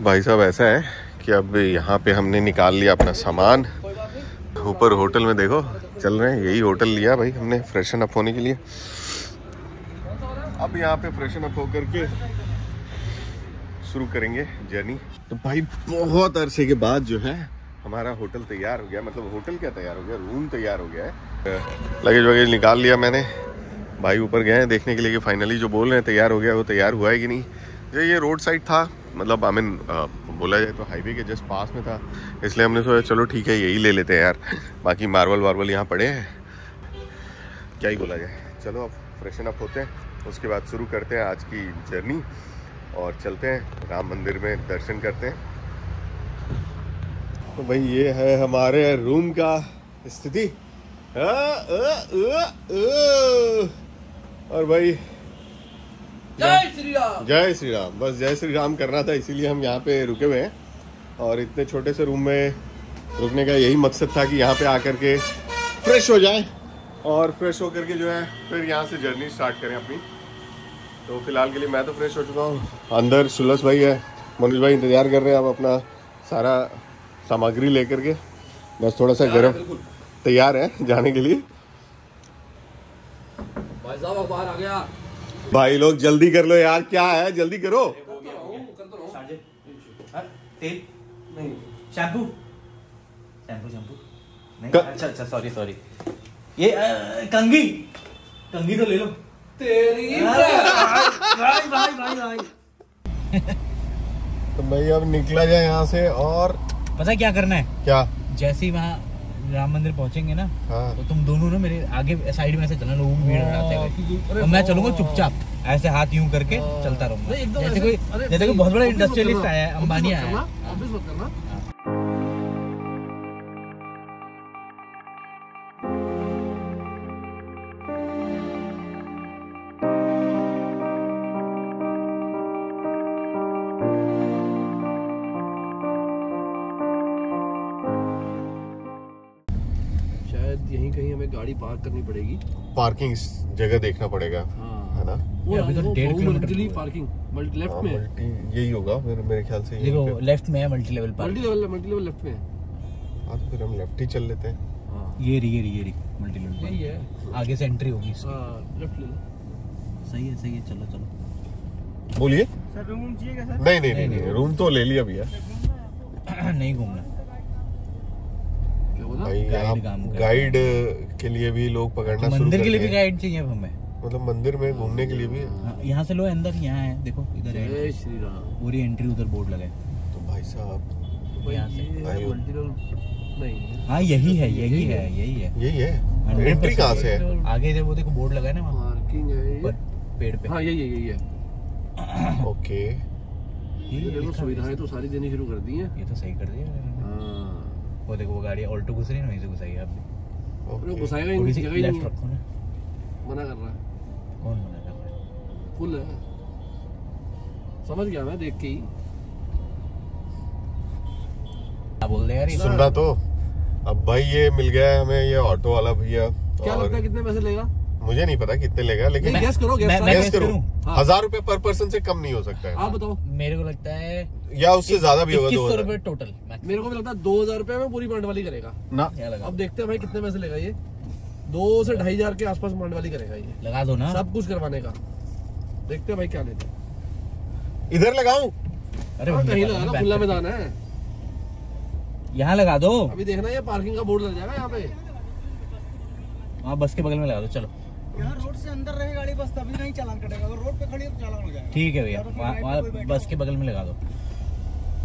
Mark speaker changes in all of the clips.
Speaker 1: भाई साहब, ऐसा है कि अब यहाँ पे हमने निकाल लिया अपना सामान। ऊपर होटल में देखो, चल रहे हैं, यही होटल लिया भाई हमने, फ्रेशन अप होने के लिए। अब यहाँ पे फ्रेशन अप होकर के शुरू करेंगे जर्नी। तो भाई, बहुत अरसे के बाद जो है, हमारा होटल तैयार हो गया। मतलब होटल क्या तैयार हो गया? रूम तैयार हो गया है। लगेज वगेज निकाल लिया मैंने। भाई ऊपर गए हैं देखने के लिए कि फाइनली जो बोल रहे हैं तैयार हो गया, वो तैयार हुआ है कि नहीं? जो ये रोड साइड था मतलब आई मीन बोला जाए तो हाईवे के जस्ट पास में था, इसलिए हमने सोचा चलो ठीक है, यही ले लेते हैं यार। बाकी मार्बल वार्बल यहाँ पड़े हैं। क्या ही बोला जाए। चलो अब फ्रेशन अप होते हैं, उसके बाद शुरू करते हैं आज की जर्नी और चलते हैं राम मंदिर में दर्शन करते हैं। तो भाई ये है हमारे रूम का स्थिति। और भाई
Speaker 2: जय श्री राम
Speaker 1: जय श्री राम बस जय श्री राम करना था इसीलिए हम यहाँ पे रुके हुए हैं। और इतने छोटे से रूम में रुकने का यही मकसद था कि यहाँ पे आकर के फ्रेश हो जाए और फ्रेश होकर के जो है फिर यहाँ से जर्नी स्टार्ट करें अपनी। तो फ़िलहाल के लिए मैं तो फ्रेश हो चुका हूँ। अंदर सुलस भाई है मनोज भाई इंतज़ार कर रहे हैं अब अपना सारा सामग्री लेकर के। बस थोड़ा सा गर्म तैयार है जाने के लिए।
Speaker 2: भाई साहब अखबार आ गया।
Speaker 1: भाई लोग जल्दी कर लो यार क्या है? जल्दी करो।
Speaker 3: तेल नहीं शैम्पू। Shampoo shampoo. नहीं अच्छा अच्छा सॉरी सॉरी ये कंघी। कंघी तो ले लो।
Speaker 2: तेरी
Speaker 3: भाई भाई भाई भाई
Speaker 1: तो भाई अब निकला जाए यहाँ से और
Speaker 3: पता क्या करना है?
Speaker 1: क्या?
Speaker 3: जैसे ही वहाँ राम मंदिर पहुँचेंगे ना
Speaker 1: हाँ।
Speaker 3: तो तुम दोनों ना मेरे आगे साइड में ऐसे चलना लोगों की भीड़ लगाते हुए। और मैं चलूँगा चुपचाप ऐसे हाथ यूँ करके चलता रहूँगा। जैसे कोई जैसे कोई बहुत बड़ा इंडस्ट्रियलिस्ट आया है अंबानी आया है।
Speaker 2: शायद यहीं कहीं हमें गाड़ी पार्क करनी पड़ेगी।
Speaker 1: पार्किंग जगह देखना पड़ेगा
Speaker 2: हाँ।
Speaker 1: है ना?
Speaker 2: वो
Speaker 3: ये अभी तो है।
Speaker 2: पार्किंग मल्टी लेफ़्ट
Speaker 1: हाँ,
Speaker 2: में
Speaker 1: यही होगा मेरे मेरे ख्याल से
Speaker 3: देखो लेफ़्ट में है multi level
Speaker 2: multi level multi level left में है।
Speaker 1: तो फिर हम लेफ़्ट ही चल लेते हैं।
Speaker 2: हाँ।
Speaker 3: ये रही ये रही ये रही मल्टी लेवल
Speaker 2: यही है।
Speaker 3: आगे से एंट्री होगी
Speaker 2: लेफ़्ट ले लो।
Speaker 3: सही है सही है चलो चलो।
Speaker 1: बोलिए।
Speaker 3: सर रूम चाहिए क्या
Speaker 1: नहीं नहीं नहीं। रूम तो ले लिया भैया।
Speaker 3: नहीं घूमना।
Speaker 1: भाई
Speaker 3: गाइड
Speaker 1: यहाँ गाइड के लिए भी लोग पकड़ना
Speaker 3: तो
Speaker 1: शुरू
Speaker 3: मंदिर के लिए भी गाइड चाहिए हमें।
Speaker 1: मतलब मंदिर में घूमने के लिए भी।
Speaker 3: हाँ, यहाँ से लो अंदर यहाँ है। देखो इधर है।
Speaker 2: श्री राम।
Speaker 3: पूरी एंट्री उधर बोर्ड लगा है।
Speaker 1: तो भाई साहब
Speaker 2: तो है
Speaker 3: यही है यही है यही है।
Speaker 1: यही है। एंट्री कहाँ से है?
Speaker 3: आगे इधर वो देखो बोर्ड लगा है ना वहाँ।
Speaker 2: है
Speaker 3: पेड़ पे।
Speaker 2: हाँ यही है यही है।
Speaker 1: ओके
Speaker 3: ये
Speaker 2: ये देखो सुविधाएँ तो सारी देनी शुरू कर दी हैं।
Speaker 3: ये तो सही कर दिया। वो देखो वो गाड़ी ऑल्टो घुस रही है ना वहीं से घुसाई आपने
Speaker 2: घुसाएगा ही
Speaker 3: थोड़ी
Speaker 2: जगह
Speaker 3: लेफ़्ट रखो ना।
Speaker 2: मना कर रहा है।
Speaker 3: कौन मना कर रहा है?
Speaker 2: फुल है। समझ गया मैं देख के ही।
Speaker 3: बोल दे यार सुन
Speaker 1: रहा तो। अब भाई ये मिल गया है हमें ये ऑटो वाला भैया
Speaker 2: क्या लगता है कितने पैसे लेगा?
Speaker 1: मुझे नहीं पता कितने लेगा लेकिन
Speaker 2: guess करो,
Speaker 3: मैं-
Speaker 2: करो। हाँ।
Speaker 1: हज़ार रुपए पर पर्सन से कम नहीं हो सकता है।
Speaker 2: आप बताओ।
Speaker 3: मेरे को लगता है
Speaker 1: या उससे ज़्यादा भी होगा दो हज़ार।
Speaker 3: रुपए टोटल
Speaker 2: मेरे को भी लगता है दो हज़ार रुपए में पूरी मांड वाली करेगा।
Speaker 1: ना।
Speaker 2: अब देखते हैं भाई कितने पैसे लेगा ये। दो से ढाई हज़ार के आसपास मांड वाली करेगा ये।
Speaker 3: लगा दो ना।
Speaker 2: सब कुछ करवाने का। देखते हैं भाई क्या लेते
Speaker 1: इधर लगाऊँ?
Speaker 3: अरे
Speaker 2: हाँ, कहीं
Speaker 3: लगा
Speaker 2: लगा ना
Speaker 3: ना,
Speaker 2: खुला मैदान है।
Speaker 3: यहाँ लगा दो।
Speaker 2: अभी देखना ये पार्किंग का बोर्ड लग जाएगा यहाँ पे।
Speaker 3: वहाँ बस के बगल में लगा दो चलो।
Speaker 4: यहाँ रोड से अंदर रहे गाड़ी बस तभी नहीं चालान कटेगा। अगर रोड पे खड़ी है तो चालान हो जाएगा।
Speaker 3: ठीक है भैया वहाँ बस के बगल में लगा दो।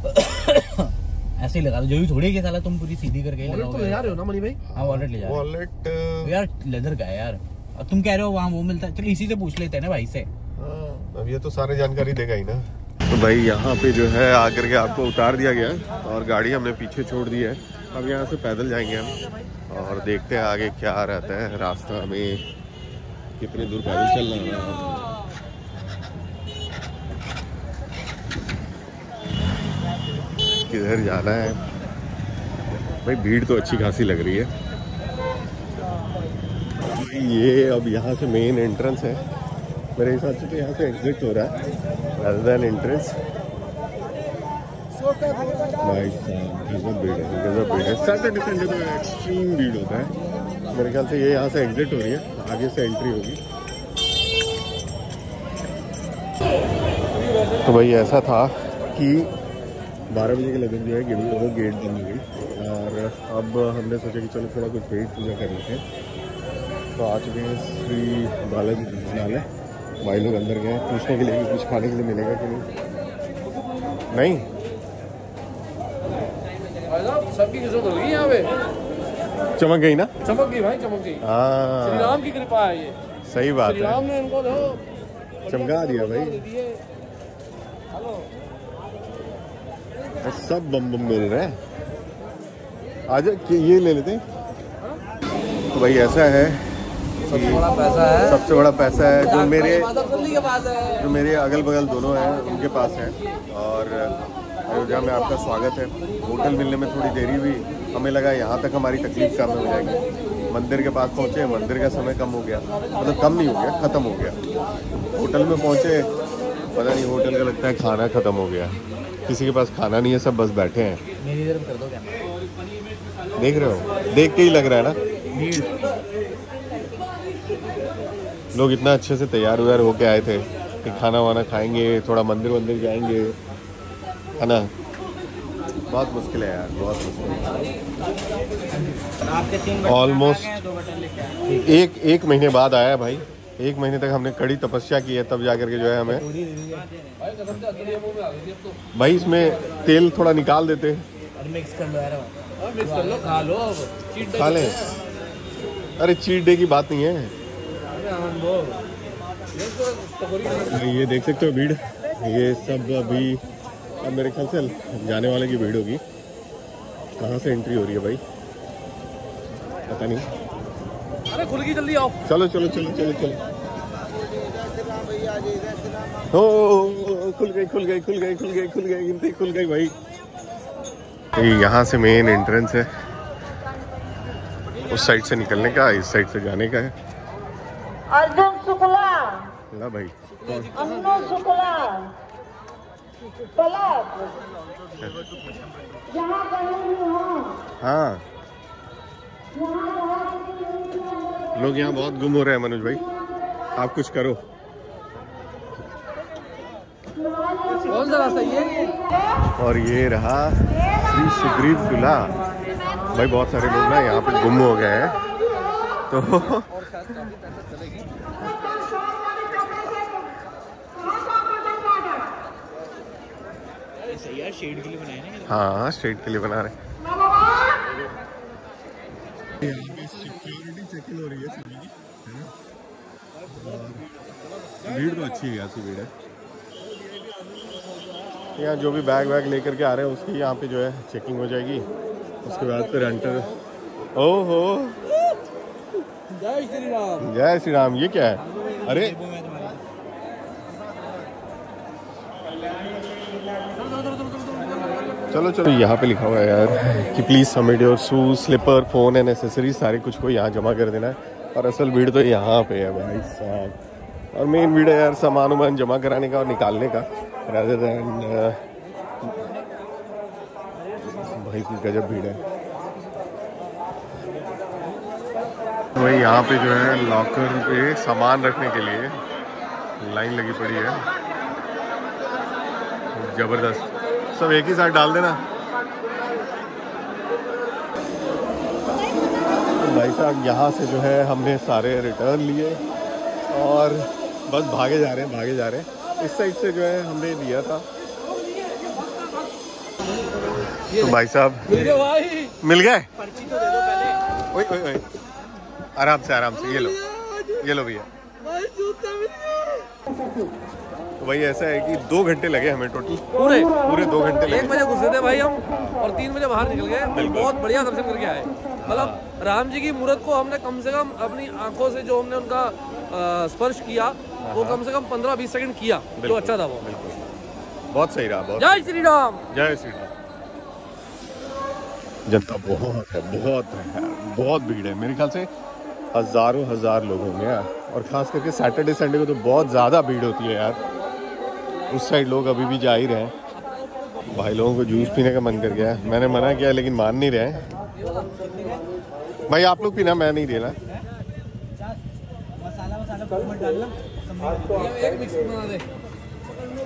Speaker 3: ऐसे ही लगा दो। जो भी थोड़ी के साला तुम पूरी सीधी करके ही
Speaker 2: वॉलेट तो ले जा रहे हो ना मनी भाई?
Speaker 3: हाँ वॉलेट ले जा
Speaker 1: वॉलेट
Speaker 3: यार लेदर का है यार। अब तुम कह रहे हो वहाँ वो मिलता है। चलो इसी से पूछ लेते हैं ना भाई से।
Speaker 2: हाँ
Speaker 1: अब ये तो सारे जानकारी देगा ही ना। तो भाई यहाँ पे जो है आकर के आपको उतार दिया गया है और गाड़ी हमने पीछे छोड़ दी है। अब यहाँ से पैदल जाएँगे हम और देखते हैं आगे क्या रहता है रास्ता में। कितनी दूर पैदल चलना है। किधर जाना है? भाई, भीड़ तो अच्छी खासी लग रही है। ये अब यहाँ से मेन एंट्रेंस है। मेरे हिसाब से तो यहाँ से एग्जिट हो रहा है, rather than एंट्रेंस भाई गजब भीड़ है, गजब भीड़ है। सैटरडे संडे तो एक्सट्रीम भीड़ होता है। मेरे ख्याल से ये यहाँ से एग्जिट हो रही है। आगे से एंट्री होगी। तो भाई ऐसा था कि 12 बजे के लगन जो है गेट वो गेट बंद हो गई। और अब हमने सोचा कि चलो थोड़ा कुछ पेट पूजा कर लेते हैं। तो आ चुके हैं श्री बालाजी भोजनालय भाई लोग अंदर गए पूछने के लिए कि कुछ खाने के लिए मिलेगा कि नहीं? नहीं?
Speaker 2: इज़्ज़त होगी यहाँ पे।
Speaker 1: चमक गई ना?
Speaker 2: चमक गई भाई चमक गई। श्री
Speaker 1: हाँ।
Speaker 2: राम की कृपा है ये।
Speaker 1: सही बात है।
Speaker 2: राम ने इनको देखो
Speaker 1: चमका दिया भाई।
Speaker 2: हेलो।
Speaker 1: और सब बम बम मिल रहे हैं। आज ये ले लेते हैं? तो भाई ऐसा है
Speaker 3: सबसे बड़ा पैसा है।
Speaker 1: सबसे बड़ा पैसा है। जो मेरे
Speaker 3: है।
Speaker 1: जो मेरे अगल बगल दोनों हैं उनके पास है। और अयोध्या में आपका स्वागत है। होटल मिलने में थोड़ी देरी हुई। हमें लगा यहाँ तक हमारी तकलीफ़ कम हो जाएगी। मंदिर के पास पहुँचे मंदिर का समय कम हो गया। मतलब कम नहीं हो गया ख़त्म हो गया। होटल में पहुँचे पता नहीं होटल का लगता है खाना ख़त्म हो गया। किसी के पास खाना नहीं है सब बस बैठे हैं।
Speaker 3: मेरी तरफ़ कर दो क्या?
Speaker 1: देख रहे हो? देख के ही लग रहा है ना? लोग इतना अच्छे से तैयार व्यार होके आए थे कि खाना वाना खाएँगे थोड़ा मंदिर वंदिर जाएँगे। है ना बहुत मुश्किल है यार बहुत मुश्किल ऑलमोस्ट एक एक महीने बाद आया है भाई। एक महीने तक हमने कड़ी तपस्या की है तब जाकर के जो है हमें
Speaker 2: भाई तो।
Speaker 1: भाई इसमें तेल थोड़ा निकाल देते
Speaker 3: अरे मिक्स कर लो यार
Speaker 2: हाँ, मिक्स कर लो खा लें
Speaker 1: अरे चीट डे की बात नहीं है। ये देख सकते हो भीड़। ये सब अभी अब मेरे ख्याल से जाने वाले की भीड़ होगी। कहाँ से एंट्री हो रही है भाई? पता नहीं।
Speaker 2: अरे खुल गई जल्दी आओ।
Speaker 1: चलो चलो चलो चलो चलो। ओ, खुल गई खुल गई खुल गई खुल गई खुल गई गिनती खुल गई भाई। ये यहाँ से मेन एंट्रेंस है। उस साइड से निकलने का इस साइड से जाने का है।
Speaker 5: अर्जुन शुक्ला।
Speaker 1: ला भाई।
Speaker 5: अन्नू शुक्ला। हो।
Speaker 1: लोग यहाँ बहुत गुम हो रहे हैं मनोज भाई। आप कुछ करो।
Speaker 2: कौन सा रास्ता ये?
Speaker 1: और ये रहा श्री सुग्रीव किला भाई बहुत सारे लोग ना यहाँ पे गुम हो गए हैं। तो
Speaker 3: सही यार शेड के लिए बनाए ना
Speaker 1: हाँ के लिए बना रहे सिक्योरिटी चेकिंग हो रही है सभी की है ना? भीड़ तो अच्छी है खासी भीड़ है। यहाँ जो भी बैग वैग लेकर के आ रहे हैं उसकी यहाँ पे जो है चेकिंग हो जाएगी। उसके बाद फिर एंटर ओहो!
Speaker 2: जय श्री राम।
Speaker 1: जय श्री राम ये क्या है? अरे चलो चलो। यहाँ पे लिखा हुआ है यार कि please submit your shoes slipper phone and accessories सारे कुछ को यहाँ जमा कर देना है। और असल भीड़ तो यहाँ पे है भाई साहब। और मेन भीड़ है यार सामान वामान जमा कराने का और निकालने का। रादर दैन भाई की गजब भीड़ है। भाई यहाँ पे जो है लॉकर पे सामान रखने के लिए लाइन लगी पड़ी है। ज़बरदस्त। सब एक ही साथ डाल देना। तो भाई साहब, यहाँ से जो है हमने सारे रिटर्न लिए और बस भागे जा रहे हैं, भागे जा रहे हैं। इस साइड से जो है हमने लिया था। तो भाई साहब,
Speaker 2: मिल गए?
Speaker 1: आराम से आराम से, ये लो ये लो भैया। भाई ऐसा है कि दो घंटे लगे हमें टोटल
Speaker 2: पूरे?
Speaker 1: पूरे दो घंटे
Speaker 2: एक बजे घुसे थे भाई हम और तीन बजे बाहर निकल गए। बहुत बढ़िया दर्शन करके आए। मतलब राम जी की मूर्त को हमने कम से कम अपनी आँखों से जो हमने उनका स्पर्श किया वो कम से कम पंद्रह बीस सेकंड किया तो अच्छा था वो।
Speaker 1: बहुत सही रहा
Speaker 2: जय श्री राम।
Speaker 1: जय श्री राम। जनता बहुत है बहुत है बहुत भीड़ है। मेरे ख्याल से हज़ारों हज़ार लोग होंगे यार। और खास करके सैटरडे संडे को तो बहुत ज़्यादा भीड़ होती है यार। उस साइड लोग अभी भी जा ही रहे हैं। भाई लोगों को जूस पीने का मन कर गया मैंने मना किया, लेकिन मान नहीं रहे भाई, आप लोग पीना, मैं नहीं दे रहा।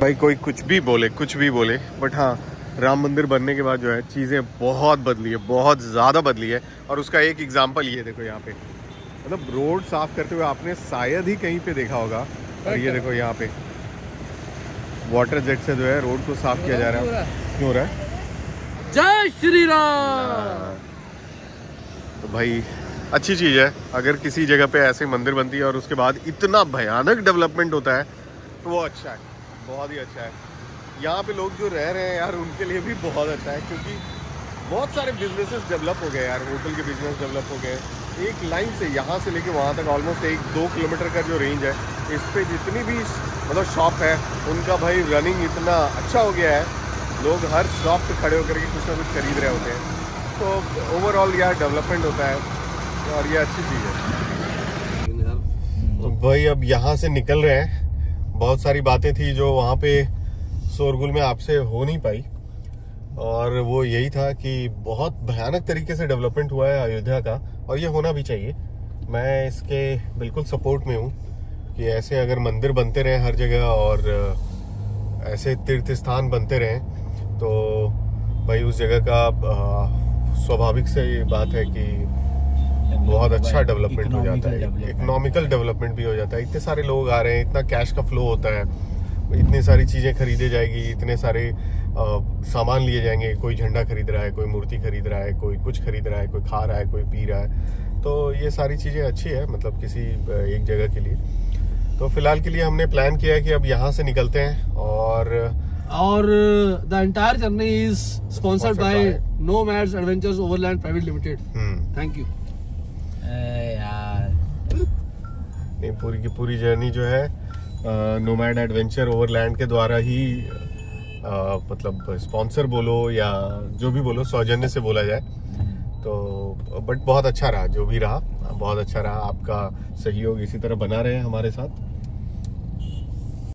Speaker 1: भाई, कोई कुछ भी बोले, कुछ भी बोले बट हाँ राम मंदिर बनने के बाद जो है, चीज़ें बहुत बदली है, बहुत ज़्यादा बदली है। और उसका एक एग्ज़ाम्पल ये देखो यहाँ पे। मतलब रोड साफ़ करते हुए आपने शायद ही कहीं पे देखा होगा। और ये देखो यहाँ पे। वाटर जेट से जो है रोड को साफ़ किया जा रहा है। क्यों हो रहा है?
Speaker 2: जय श्री राम।
Speaker 1: तो भाई अच्छी चीज़ है। अगर किसी जगह पे ऐसे मंदिर बनती है और उसके बाद इतना भयानक डेवलपमेंट होता है तो वो अच्छा है। बहुत ही अच्छा है। यहाँ पे लोग जो रह रहे हैं यार उनके लिए भी बहुत अच्छा है क्योंकि बहुत सारे बिजनेसेस डेवलप हो गए यार। होटल के बिज़नेस डेवलप हो गए। एक लाइन से यहाँ से लेके वहाँ तक ऑलमोस्ट एक दो किलोमीटर का जो रेंज है, इस पर जितनी भी मतलब शॉप है, उनका भाई रनिंग इतना अच्छा हो गया है। लोग हर शॉप पे खड़े होकर के कुछ ना कुछ खरीद रहे होते हैं। तो ओवरऑल यह डेवलपमेंट होता है और यह अच्छी चीज़ है। तो भाई अब यहाँ से निकल रहे हैं। बहुत सारी बातें थी जो वहाँ पे शोरगुल में आपसे हो नहीं पाई। और वो यही था कि बहुत भयानक तरीके से डेवलपमेंट हुआ है अयोध्या का और ये होना भी चाहिए। मैं इसके बिल्कुल सपोर्ट में हूँ कि ऐसे अगर मंदिर बनते रहें हर जगह और ऐसे तीर्थ स्थान बनते रहें तो भाई उस जगह का स्वाभाविक से ये बात है कि बहुत अच्छा डेवलपमेंट हो जाता है। इकोनॉमिकल डेवलपमेंट भी हो जाता है। इतने सारे लोग आ रहे हैं इतना कैश का फ्लो होता है। इतनी सारी चीज़ें खरीदे जाएगी इतने सारे अ, सामान लिए जाएँगे कोई झंडा खरीद रहा है कोई मूर्ति खरीद रहा है कोई कुछ खरीद रहा है कोई खा रहा है कोई पी रहा है। तो ये सारी चीज़ें अच्छी है मतलब किसी एक जगह के लिए। तो फ़िलहाल के लिए हमने प्लान किया है कि अब यहाँ से निकलते हैं और
Speaker 2: और the entire journey is sponsored by Nomads Adventures Overland Private Limited thank you
Speaker 3: यार।
Speaker 1: नहीं पूरी की पूरी जर्नी जो है नोमैड एडवेंचर ओवरलैंड के द्वारा ही आ, मतलब स्पॉन्सर बोलो या जो भी बोलो सौजन्य से बोला जाए। तो बट बहुत अच्छा रहा जो भी रहा बहुत अच्छा रहा। आपका सहयोग इसी तरह बना रहे हैं हमारे साथ।